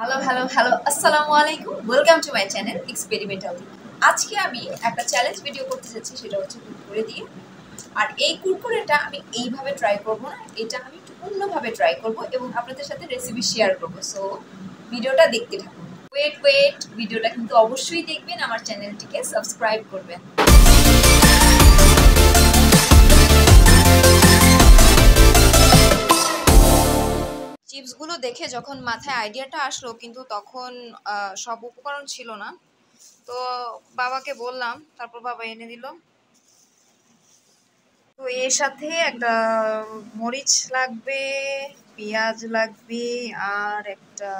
Hello hello hello আসসালামু আলাইকুম welcome to my channel experimental আজকে আমি একটা চ্যালেঞ্জ ভিডিও করতে চাচ্ছি সেটা হচ্ছে কুরকুরে দিয়ে। আর এই কুরকুরেটা আমি এইভাবে ট্রাই করব না, এটা আমি একটু অন্যভাবে ট্রাই করব এবং আপনাদের সাথে রেসিপি শেয়ার করব। সো ভিডিওটা দেখতে থাকুন। ওয়েট ওয়েট ভিডিওটা কিন্তু অবশ্যই দেখবেন, আমার চ্যানেলটিকে সাবস্ক্রাইব করবেন। চিপসগুলো দেখে যখন মাথায় আইডিয়াটা আসলো কিন্তু তখন সব উপকরণ ছিল না। তো বাবাকে বললাম, তারপর বাবা এনে দিল। তো এর সাথে একটা মরিচ লাগবে, পেঁয়াজ লাগবে আর একটা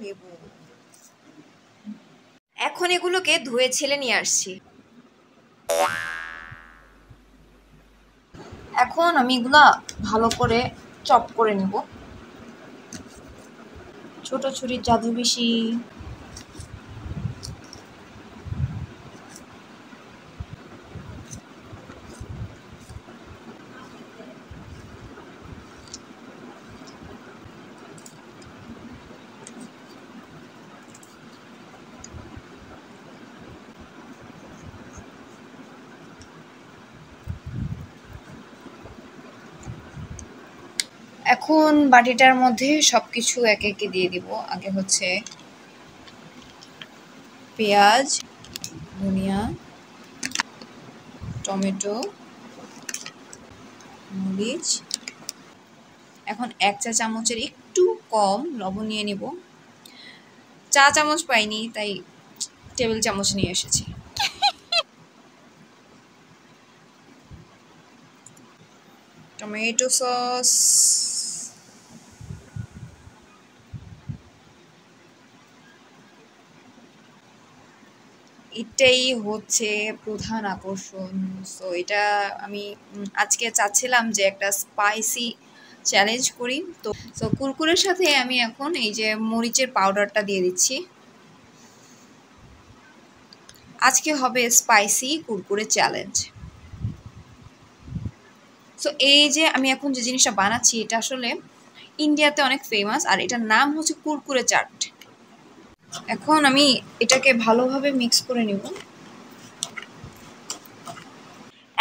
লেবু। এখন এগুলোকে ধুয়ে ছেলে নিয়ে আসছি। এখন আমি এগুলা ভালো করে চপ করে নিব। ছোট ছুরির জাদু বেশি এখন বাটিটার মধ্যে সব কিছু একে একে দিয়ে দিব। আগে হচ্ছে পেঁয়াজ, ধনিয়া, টমেটো, মরিচ। এখন এক চা চামচের একটু কম লবণ নিয়ে নিব। চা চামচ পাইনি, তাই টেবিল চামচ নিয়ে এসেছি। Tomato sauce. এটাই হচ্ছে প্রধান আকর্ষণ। সো এটা আমি আজকে চাচ্ছিলাম যে একটা স্পাইসি চ্যালেঞ্জ করি। তো সো কুরকুরের সাথে আমি এখন এই যে মরিচের পাউডারটা দিয়ে দিচ্ছি। আজকে হবে স্পাইসি কুরকুরে চ্যালেঞ্জ সো এই যে আমি এখন যে জিনিসটা বানাচ্ছি, এটা আসলে ইন্ডিয়াতে অনেক ফেমাস আর এটার নাম হচ্ছে কুরকুরে চাট। এখন আমি এটাকে ভালোভাবে মিক্স করে নিব।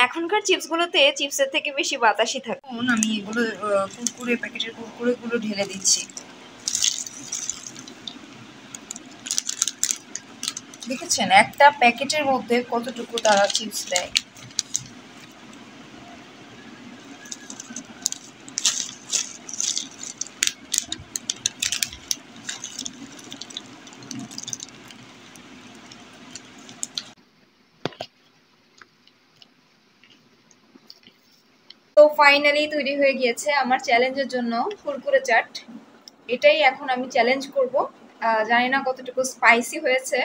এখনকার চিপসগুলোতে চিপসের থেকে বেশি বাতাসই থাকে। আমি এগুলো কুরকুরে, প্যাকেটের কুরকুরেগুলো ঢেলে দিচ্ছি। দেখেছেন? একটা প্যাকেটের মধ্যে কতটুকু তারা চিপস দেয়? ফাইনালি তৈরি হয়ে গিয়েছে আমার চ্যালেঞ্জের জন্য কুরকুরে চাট। এটাই এখন আমি চ্যালেঞ্জ করব। জানি না কতটুকু স্পাইসি হয়েছে।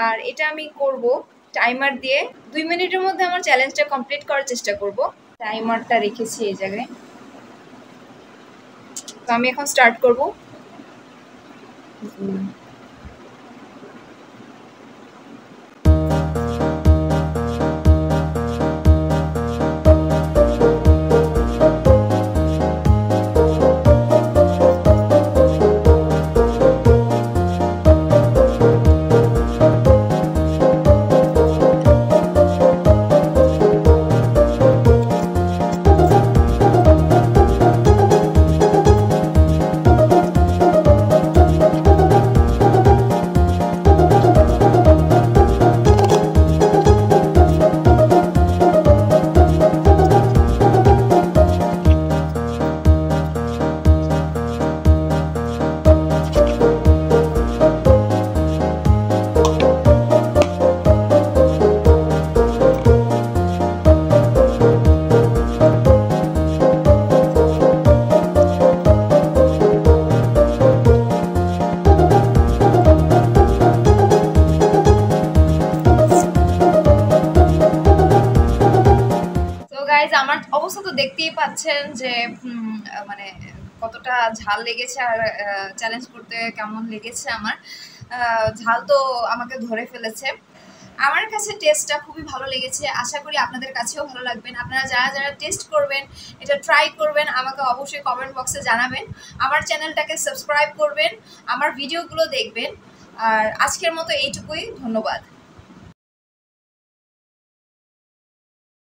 আর এটা আমি করব টাইমার দিয়ে। দুই মিনিটের মধ্যে আমার চ্যালেঞ্জটা কমপ্লিট করার চেষ্টা করব। টাইমারটা রেখেছি এই জায়গায়। তো আমি এখন স্টার্ট করব। আমার অবস্থা তো দেখতেই পাচ্ছেন যে মানে কতটা ঝাল লেগেছে আর চ্যালেঞ্জ করতে কেমন লেগেছে আমার। ঝাল তো আমাকে ধরে ফেলেছে। আমার কাছে টেস্টটা খুবই ভালো লেগেছে। আশা করি আপনাদের কাছেও ভালো লাগবেন আপনারা যারা যারা টেস্ট করবেন, এটা ট্রাই করবেন, আমাকে অবশ্যই কমেন্ট বক্সে জানাবেন। আমার চ্যানেলটাকে সাবস্ক্রাইব করবেন, আমার ভিডিওগুলো দেখবেন। আর আজকের মতো এইটুকুই। ধন্যবাদ।